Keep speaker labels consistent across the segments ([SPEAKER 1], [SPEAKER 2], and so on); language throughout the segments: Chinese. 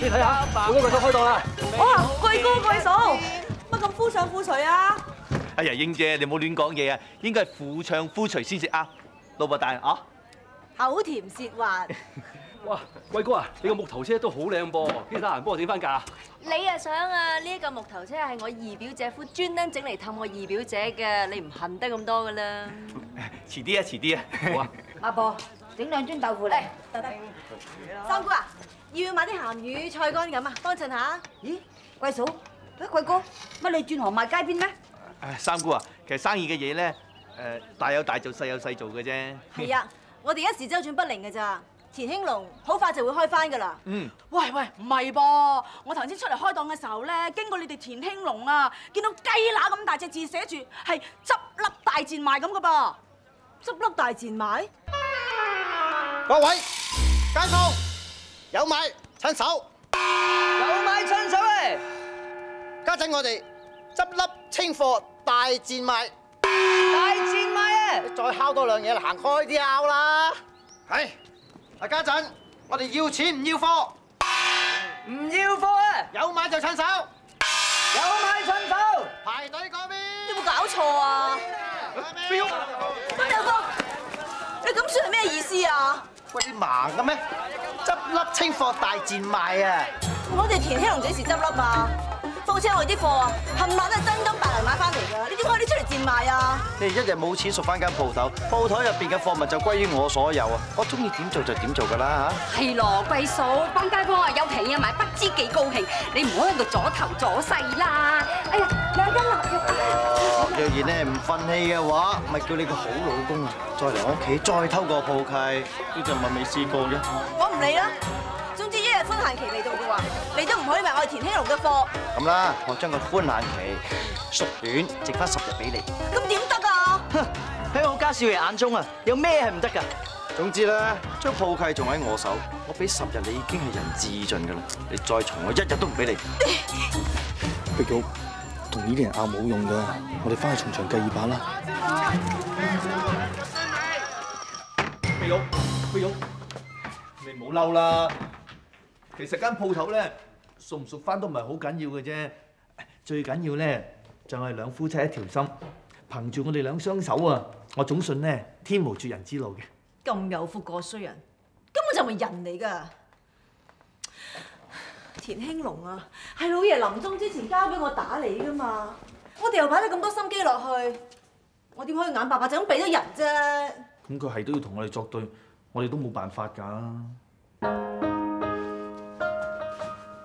[SPEAKER 1] 你睇
[SPEAKER 2] 下，我嗰個都開檔啦。
[SPEAKER 1] 哇，貴哥貴嫂，乜咁夫唱婦隨啊？
[SPEAKER 3] 哎呀，英姐，你唔好亂講嘢啊！應該係婦唱夫隨先至啱。老伯大人啊，
[SPEAKER 1] 口甜舌滑，
[SPEAKER 2] 哇，貴哥啊，你個木頭車都好靚噃，邊得閒幫我整翻架？
[SPEAKER 1] 你啊想啊？呢一個木頭車係我二表姐夫專登整嚟氹我二表姐嘅，你唔恨得咁多噶啦。
[SPEAKER 3] 遲啲啊，遲啲啊。
[SPEAKER 2] 好啊，
[SPEAKER 4] 阿婆，整兩樽豆腐嚟。
[SPEAKER 1] 得得。三姑啊，要唔要買啲鹹魚菜乾咁啊？幫襯下。
[SPEAKER 4] 咦，貴嫂，誒貴哥，乜你轉行賣街邊咩？
[SPEAKER 3] 唉，三姑啊，其實生意嘅嘢咧，誒大有大做，細有細做嘅啫。
[SPEAKER 1] 係啊，我哋一時周轉不靈嘅咋。田興隆好快就會開翻㗎啦。
[SPEAKER 3] 嗯，
[SPEAKER 5] 喂喂，唔係噃！我頭先出嚟開檔嘅時候咧，經過你哋田興隆啊，見到雞乸咁大隻字寫住係執笠大賤賣咁嘅噃。
[SPEAKER 1] 執笠大賤賣？
[SPEAKER 6] 各位街坊有買趁手，
[SPEAKER 7] 有買趁手咧，
[SPEAKER 6] 家陣我哋執笠清貨大賤賣，
[SPEAKER 7] 大賤賣啊！
[SPEAKER 6] 再敲多兩嘢，行開啲拗啦。係，嗱家陣我哋要錢唔要貨，
[SPEAKER 7] 唔要貨啊！
[SPEAKER 6] 有買就趁手，
[SPEAKER 7] 有買趁手。
[SPEAKER 6] 排隊嗰邊。
[SPEAKER 1] 有冇搞錯啊？
[SPEAKER 6] 邊
[SPEAKER 1] 乜有哥？你咁算係咩意思啊？
[SPEAKER 6] 喂，你盲嘅咩？執笠清貨大賤賣啊！
[SPEAKER 1] 我哋田興龍幾時執笠啊？況且我哋啲貨啊，冚唪唥都係真金白銀買翻嚟㗎，你點解你出嚟賤賣啊？
[SPEAKER 6] 你哋一日冇錢贖翻間鋪頭，鋪頭入邊嘅貨物就歸於我所有啊！我中意點做就點做㗎啦嚇。
[SPEAKER 4] 係咯，貴嫂，幫街坊啊有平嘢買，不知幾高興。你唔好喺度阻頭阻勢啦。哎呀，兩斤臘肉啊！
[SPEAKER 6] 若然咧唔憤氣嘅話，咪叫你個好老公啊，再嚟我屋企再偷個鋪契，呢就咪未試過嘅。
[SPEAKER 1] 我唔理啦。總之一日寬限期嚟到嘅話，你都唔可以賣我哋田興龍嘅貨。
[SPEAKER 6] 咁啦，我將個寬限期縮短，剩翻十日俾你。
[SPEAKER 1] 咁點得啊？
[SPEAKER 7] 喺我家少爺眼中啊，有咩係唔得㗎？
[SPEAKER 6] 總之咧，張鋪契仲喺我手，我俾十日你已經係仁至義盡㗎啦。你再嘈我一日都唔俾你。
[SPEAKER 8] 碧玉，同呢啲人拗冇用㗎，我哋翻去從長計議把啦。
[SPEAKER 3] 碧玉，碧玉，你唔好嬲啦。其實間鋪頭咧，熟唔熟翻都唔係好緊要嘅啫。最緊要咧就係兩夫妻一條心，憑住我哋兩雙手啊，我總信咧天無絕人之路嘅。
[SPEAKER 1] 咁有福過衰人，根本就唔係人嚟㗎。田興龍啊，係老爺臨終之前交俾我打理㗎嘛。我哋又擺咗咁多心機落去，我點可以眼白白就咁俾咗人啫？
[SPEAKER 3] 咁佢係都要同我哋作對，我哋都冇辦法㗎。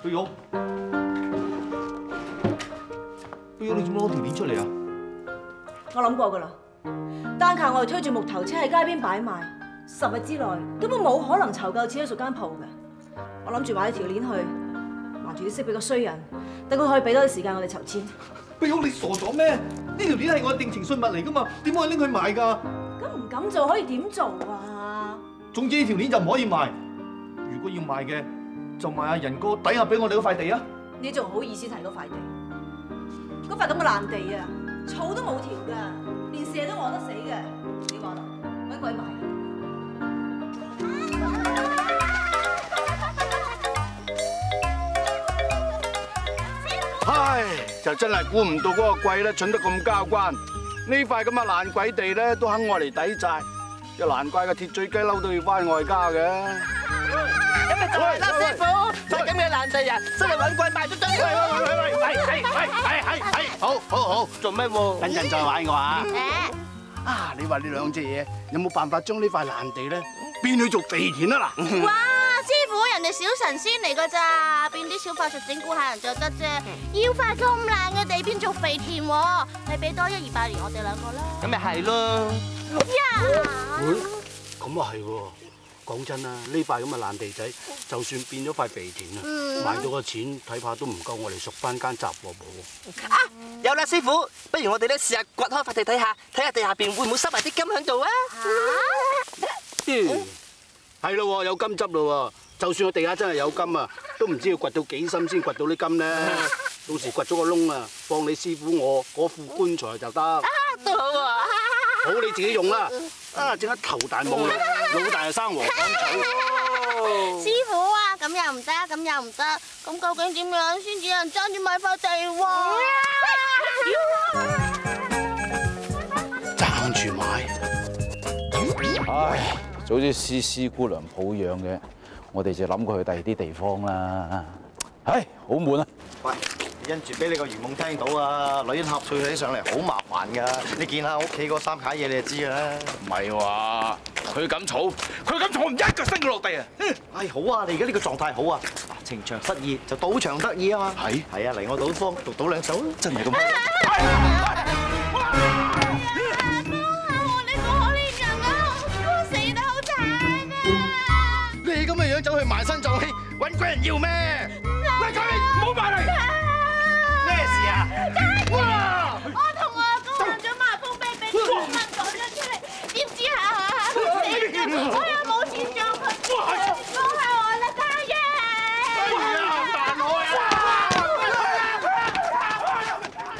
[SPEAKER 3] 碧玉，碧玉，你做乜攞條鏈出嚟啊？
[SPEAKER 1] 我諗過㗎啦，單靠我哋推住木頭車喺街邊擺賣，十日之內根本冇可能籌夠錢去贖間鋪嘅。我諗住買條鏈去還住啲息俾個衰人，等佢可以俾多啲時間我哋籌錢。
[SPEAKER 3] 碧玉，你傻咗咩？呢條鏈係我定情信物嚟㗎嘛，點可以拎佢賣㗎？
[SPEAKER 1] 咁唔敢做可以點做啊？
[SPEAKER 3] 總之呢條鏈就唔可以賣。如果要賣嘅，就賣阿仁哥抵押俾我哋嗰塊地啊！
[SPEAKER 1] 你仲好意思提嗰塊地？嗰塊咁嘅爛地啊，草都冇條㗎，連蛇都餓得死嘅。你話啦，揾鬼買啊！
[SPEAKER 9] 唉，就真係估唔到嗰個貴咧蠢得咁交關，呢塊咁嘅爛鬼地咧都肯我嚟抵債，又難怪個鐵嘴雞嬲到要翻外家嘅。
[SPEAKER 7] 咁咪走啦，師傅，就係咁嘅爛地啊，真係揾鬼賣咗張佢。
[SPEAKER 9] 喂喂喂，喂係係係係係，好好好，做咩喎？等陣再玩我啊！啊，你話呢兩隻嘢有冇辦法將呢塊爛地咧變去做肥田啊嗱？
[SPEAKER 10] 哇！師傅，人哋小神仙嚟噶咋，變啲小法術整蠱下人就得啫。要塊咁爛嘅地變做肥田喎，你俾多一二百年我哋兩個啦。
[SPEAKER 7] 咁咪係咯。
[SPEAKER 10] 呀！
[SPEAKER 9] 咁啊係喎，講真啦，呢塊咁嘅爛地仔，就算變咗塊肥田啊，賣到個錢睇怕都唔夠我哋贖翻間雜貨鋪。
[SPEAKER 7] 啊，有啦，師傅，不如我哋咧試下掘開塊地睇下，睇下地下邊會唔會收埋啲金喺度啊？
[SPEAKER 9] 嗯係咯喎，有金執咯喎，就算我地下真係有金啊，都唔知要掘到幾深先掘到啲金咧。到時掘咗個窿啊，放你師傅我嗰副棺材就得。
[SPEAKER 10] 啊都好喎。
[SPEAKER 9] 好你自己用啦。啊，整得頭大冇腦，老大就生禾稈草。
[SPEAKER 10] 師傅啊，咁又唔得，咁又唔得，咁究竟點樣先至有人爭住買塊地喎？
[SPEAKER 9] 爭住買。
[SPEAKER 11] 唉，早知思思姑娘抱養嘅，我哋就諗過去第二啲地方啦。唉，好悶啊！
[SPEAKER 6] 喂，因住俾你個魚夢聽到啊，女人呷醋起上嚟好麻煩㗎。你見下屋企嗰三架嘢你就知㗎啦。
[SPEAKER 11] 唔係話佢咁嘈，佢咁嘈，我唔一腳伸佢落地啊！
[SPEAKER 6] 唉，好啊，你而家呢個狀態好啊，情場失意就賭場得意啊嘛。係係啊，嚟我賭坊讀賭兩手，真係咁好。
[SPEAKER 9] 你咁嘅樣走去埋身撞氣，揾鬼人要咩？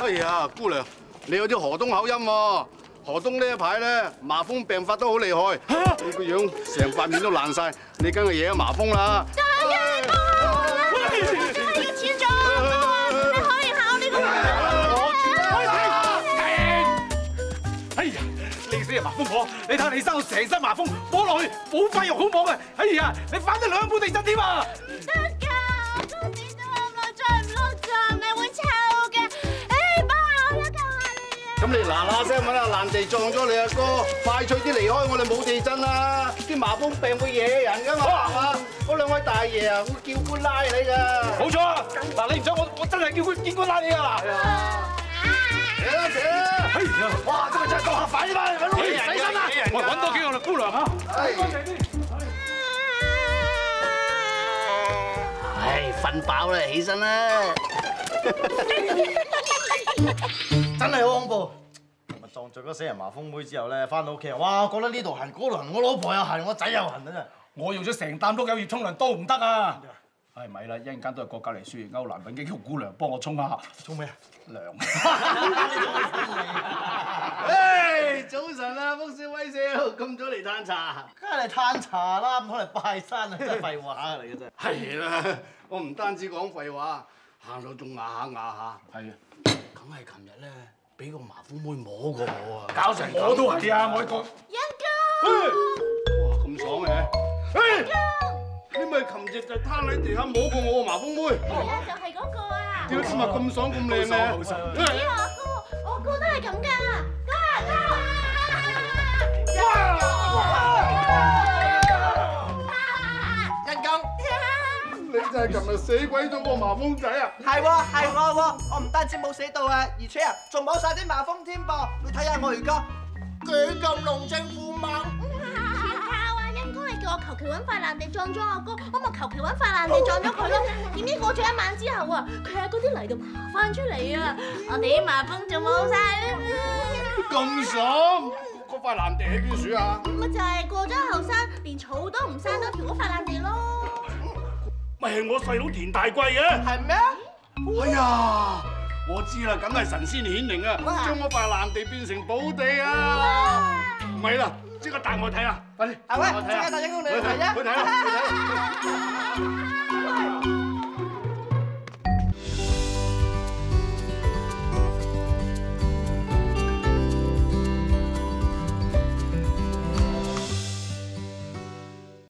[SPEAKER 9] 哎呀，姑娘，你有啲河東口音喎。河東呢一排咧，麻風病發都好厲害，你個樣成塊面都爛晒，你梗係惹咗麻風啦。
[SPEAKER 10] 家爺，你幫下我啦！我要錢做啊！你可以考呢個
[SPEAKER 2] 哎呀，你死人麻風婆！你睇下你生到成身麻風，摸落去冇塊肉好摸嘅。哎呀，你反得兩本地震添啊！
[SPEAKER 10] 咁你
[SPEAKER 9] 嗱嗱聲揾阿爛地撞咗你阿哥，快脆啲離開我哋冇地震啦！啲麻風病會惹人㗎嘛？嗰兩位大爺啊，會叫官拉你㗎。
[SPEAKER 2] 冇錯啊！嗱，你唔想我，我真係叫佢見官拉你啊！
[SPEAKER 9] 扯啦扯啦！
[SPEAKER 2] 哎呀，
[SPEAKER 9] 哇！今日真係夠下快啲啦，揾
[SPEAKER 2] 洗身啦！喂，揾多幾個啦，姑娘嚇。
[SPEAKER 9] 唉，瞓飽啦，起身啦！
[SPEAKER 6] 真係好恐怖。琴日撞着嗰死人麻風妹之後咧，翻到屋企啊，哇！覺得呢度痕嗰度痕，我老婆又痕，我仔又痕啊真係。
[SPEAKER 2] 我用咗成擔碌柚葉沖涼都唔得啊！唉，咪啦，一陣間都係過隔離書歐南炳基叫姑娘幫我沖下。
[SPEAKER 6] 沖咩啊？
[SPEAKER 2] 涼。
[SPEAKER 9] 唉，早晨啊，福少威少，咁早嚟嘆茶。
[SPEAKER 6] 梗係嚟嘆茶啦，唔通嚟拜山啊？真係廢話嚟嘅真係。
[SPEAKER 9] 係啦，我唔單止講廢話，行路仲牙下牙下。
[SPEAKER 2] 係啊，
[SPEAKER 9] 梗係琴日咧，俾個麻風妹摸過我啊！
[SPEAKER 2] 搞成我都係啊！我一個。
[SPEAKER 10] 一哥，
[SPEAKER 9] 哇，咁爽嘅！誒，你咪琴日就攤喺地下摸過我個麻風妹，
[SPEAKER 10] 係啊，就係嗰個啊！
[SPEAKER 9] 點解今日咁爽咁靚嘅？
[SPEAKER 10] 咦，我哥，我哥都係咁㗎，
[SPEAKER 9] 就係琴日死鬼咗個麻風仔啊！
[SPEAKER 7] 係喎係我喎，我唔單止冇死到啊，而且啊仲冇晒啲麻風添噃。你睇下我而家幾咁龍精虎猛。
[SPEAKER 10] 全靠啊！恩哥係叫我求其揾塊爛地撞咗我哥，我咪求其揾塊爛地撞咗佢咯。點知過咗一晚之後啊，佢喺嗰啲泥度爬翻出嚟啊！我哋啲麻風就冇晒啦。
[SPEAKER 9] 咁爽！嗰塊爛地喺邊處啊？
[SPEAKER 10] 咪就係過咗後山，連草都唔生多條嗰塊爛地咯。
[SPEAKER 9] 咪係我細佬田大貴嘅。
[SPEAKER 7] 係咩？
[SPEAKER 9] 哎呀，我知啦，梗係神仙顯靈啊，將嗰塊爛地變成寶地啊！唔係啦，即刻带我睇下，快啲！
[SPEAKER 7] 係喂，
[SPEAKER 9] 帶我睇啊
[SPEAKER 7] 即刻帶英公你去睇啊！
[SPEAKER 9] 去睇啊，去睇啦！